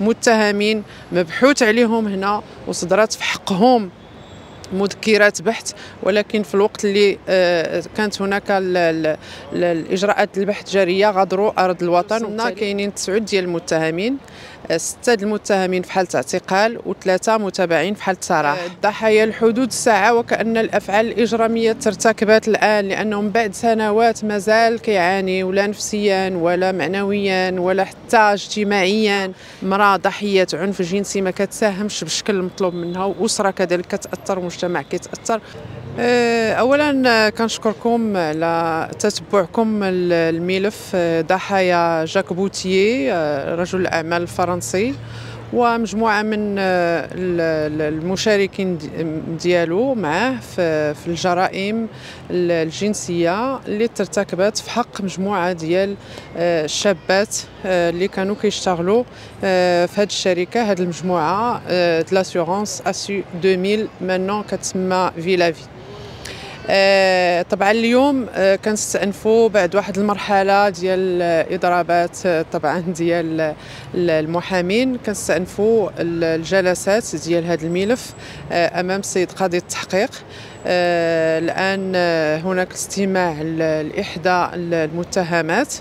متهمين مبحوث عليهم هنا وصدرت في حقهم مذكرات بحث. ولكن في الوقت اللي آه، كانت هناك الإجراءات البحث جارية غادروا أرض الوطن. كاينين تسعود ديال المتهمين. ستة المتهمين في حالة اعتقال وثلاثة متابعين في حالة سراح آه، الضحايا الحدود الساعة وكأن الأفعال الإجرامية ترتكبت الآن لأنهم بعد سنوات مازال كيعاني ولا نفسيا ولا معنويا ولا حتى اجتماعيا. مرأة ضحية عنف جنسي ما كتساهمش بالشكل المطلوب منها وأسرة كذلك كتأثر ومجتمع كيتأثر. اولا كنشكركم على تتبعكم الملف. آه، ضحايا جاك بوتيي آه، رجل الاعمال الفرنسي ومجموعة من المشاركين ديالو معه في الجرائم الجنسية اللي ترتكبت في حق مجموعة ديال الشابات اللي كانوا كيشتغلوا في هذه الشركة هذه المجموعة l'assurance Assu 2000 maintenant كتسمى Vilavi آه، طبعا اليوم آه، كنستأنفوا بعد واحد المرحلة ديال إضرابات آه، طبعا ديال المحامين. كنستأنفوا الجلسات ديال هذا الملف أمام السيد قاضي التحقيق. آه، الآن آه، هناك استماع لإحدى المتهمات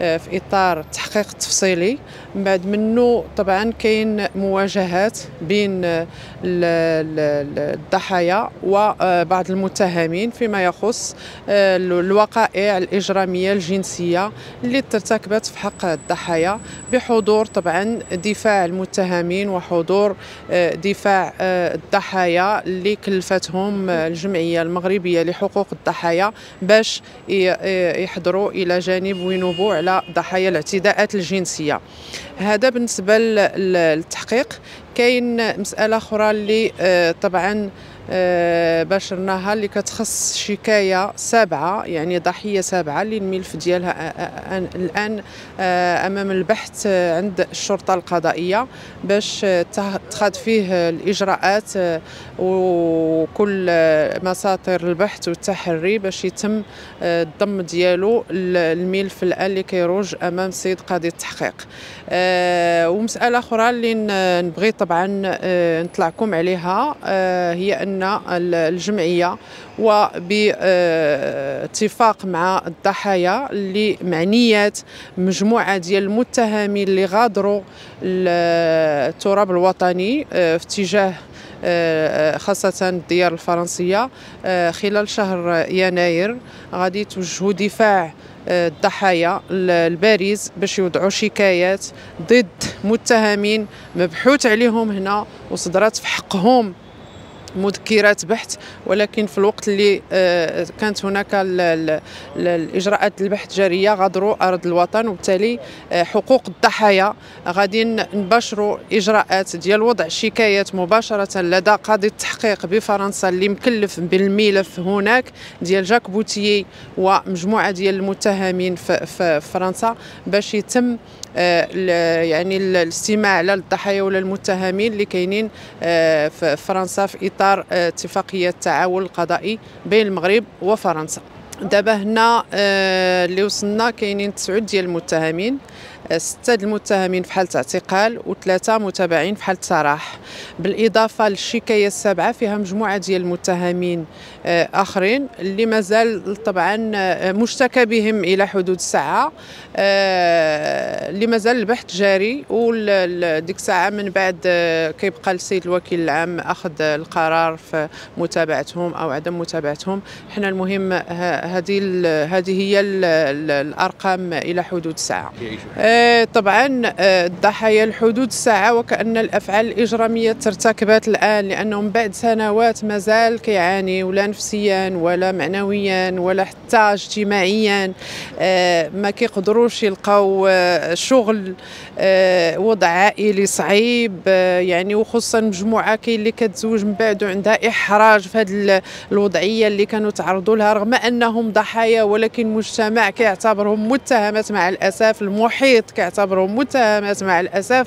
آه، في إطار التحقيق التفصيلي من بعد منه طبعا كاين مواجهات بين الضحايا وبعض المتهمين فيما يخص الوقائع الإجرامية الجنسية اللي ترتكبت في حق الضحايا بحضور طبعا دفاع المتهمين وحضور دفاع الضحايا اللي كلفتهم الجمهورية الجمعية المغربية لحقوق الضحايا باش يحضروا إلى جانب وينوبوا على ضحايا الاعتداءات الجنسية. هذا بالنسبة للتحقيق. كاين مسألة أخرى اللي آه، طبعا آه، باشرناها اللي كتخص شكاية سابعة يعني ضحية سابعة اللي الملف ديالها الآن أمام البحث عند الشرطة القضائية باش تخاد فيه الإجراءات وكل مساطر البحث والتحري باش يتم الضم ديالو الملف الآن اللي كيروج أمام السيد قاضي التحقيق. ومسألة أخرى اللي نبغي طبعا نطلعكم عليها هي أن الجمعية وباتفاق مع الضحايا اللي معنيات مجموعة ديال المتهمين اللي غادروا التراب الوطني آه، في اتجاه آه، خاصة الديار الفرنسية آه، خلال شهر يناير غادي توجهوا دفاع الضحايا الباريز باش يوضعوا شكايات ضد متهمين مبحوث عليهم هنا وصدرت في حقهم. مذكرات بحث ولكن في الوقت اللي آه، كانت هناك الإجراءات البحث جارية غادروا أرض الوطن وبالتالي آه، حقوق الضحايا. غادي نباشروا إجراءات ديال وضع شكايات مباشرة لدى قاضي التحقيق بفرنسا اللي مكلف بالملف هناك ديال جاك بوتيي ومجموعة ديال المتهمين في فرنسا باش يتم آه، يعني الاستماع على الضحايا ولا المتهمين اللي كاينين في فرنسا في إطار آه، اتفاقية التعاون القضائي بين المغرب وفرنسا. دابا هنا اللي وصلنا كاينين تسعود ديال المتهمين. ستة المتهمين في حالة اعتقال وثلاثة متابعين في حالة سراح. بالإضافة للشكاية السابعة فيها مجموعة ديال المتهمين آه، آخرين اللي مازال طبعا آه، مشتكى بهم إلى حدود الساعة آه، اللي مازال البحث جاري وديك الساعة من بعد كيبقى السيد الوكيل العام أخذ القرار في متابعتهم أو عدم متابعتهم. حنا المهم هذه هذه هي الأرقام إلى حدود الساعة طبعا الضحايا الحدود الساعة وكأن الأفعال الإجرامية ترتكبت الآن لأنهم بعد سنوات مازال كيعاني ولا نفسيا ولا معنويا ولا حتى اجتماعيا. آه، ما كيقدروش يلقاو آه، شغل آه، وضع عائلي صعيب يعني وخصوصا مجموعة كاين اللي كتزوج من بعد وعندها إحراج في هذه الوضعية اللي كانوا تعرضوا لها رغم أنهم ضحايا ولكن المجتمع كيعتبرهم متهمات مع الأسف المحيط. كيعتبرهم متهمات مع الأسف.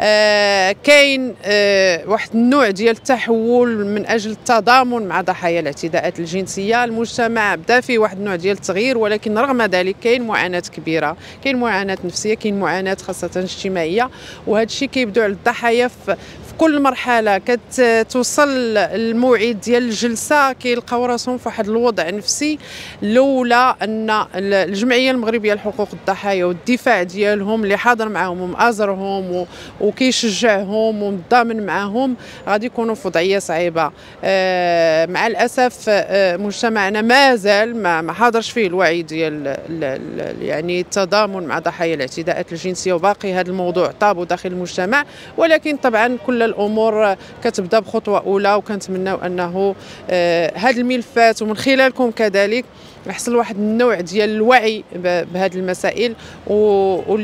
آه كاين آه واحد النوع ديال التحول من أجل التضامن مع ضحايا الاعتداءات الجنسية. المجتمع بدا فيه واحد النوع ديال التغيير ولكن رغم ذلك كاين معاناة كبيرة كاين معاناة نفسية كاين معاناة خاصة اجتماعية. وهذا الشيء كيبدو على الضحايا في كل مرحلة. كتوصل الموعد ديال الجلسة كيلقاو راسهم في واحد الوضع نفسي. لولا أن الجمعية المغربية لحقوق الضحايا والدفاع ديالهم اللي حاضر معاهم ومآزرهم وكيشجعهم ومتضامن معاهم غادي يكونوا في وضعية صعيبة. آه، مع الأسف آه، مجتمعنا مازال ما حاضرش فيه الوعي ديال يعني التضامن مع ضحايا الاعتداءات الجنسية. وباقي هذا الموضوع طابو داخل المجتمع ولكن طبعا كل الأمور كتبدأ بخطوة أولى. وكنتمناو أنه هذه آه، الملفات ومن خلالكم كذلك يحصل واحد النوع ديال الوعي بهذه المسائل.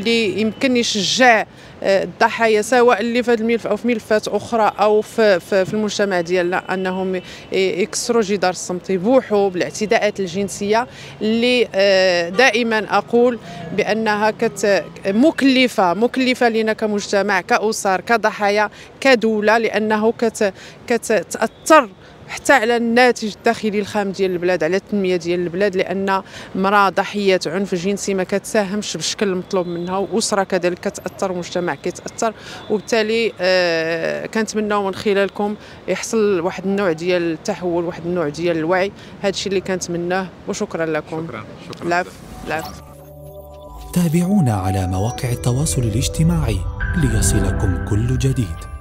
واللي يمكن يشجع آه، الضحايا سواء اللي في هذا الملف أو في ملفات أخرى أو في, في, في المجتمع ديالنا أنهم يكسروا جدار الصمت يبوحوا بالاعتداءات الجنسية اللي آه، دائما أقول بأنها كت مكلفة مكلفة لنا كمجتمع كأسر كضحايا كدولة لأنه كت كتاثر حتى على الناتج الداخلي الخام ديال البلاد على التنمية ديال البلاد لأن امراه ضحية عنف جنسي ما كتساهمش بالشكل المطلوب منها وأسرة كذلك كتأثر ومجتمع كيتأثر. وبالتالي آه كنتمناو من خلالكم يحصل واحد النوع ديال التحول واحد النوع ديال الوعي. هذا الشيء اللي كنتمناه وشكرا لكم. شكرا شكرا. العفو العفو. تابعونا على مواقع التواصل الاجتماعي ليصلكم كل جديد.